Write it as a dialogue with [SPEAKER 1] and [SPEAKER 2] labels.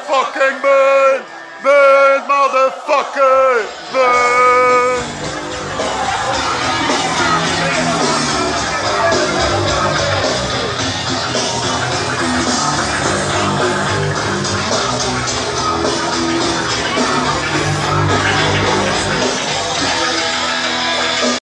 [SPEAKER 1] motherfucking man! Man, motherfucker! Man!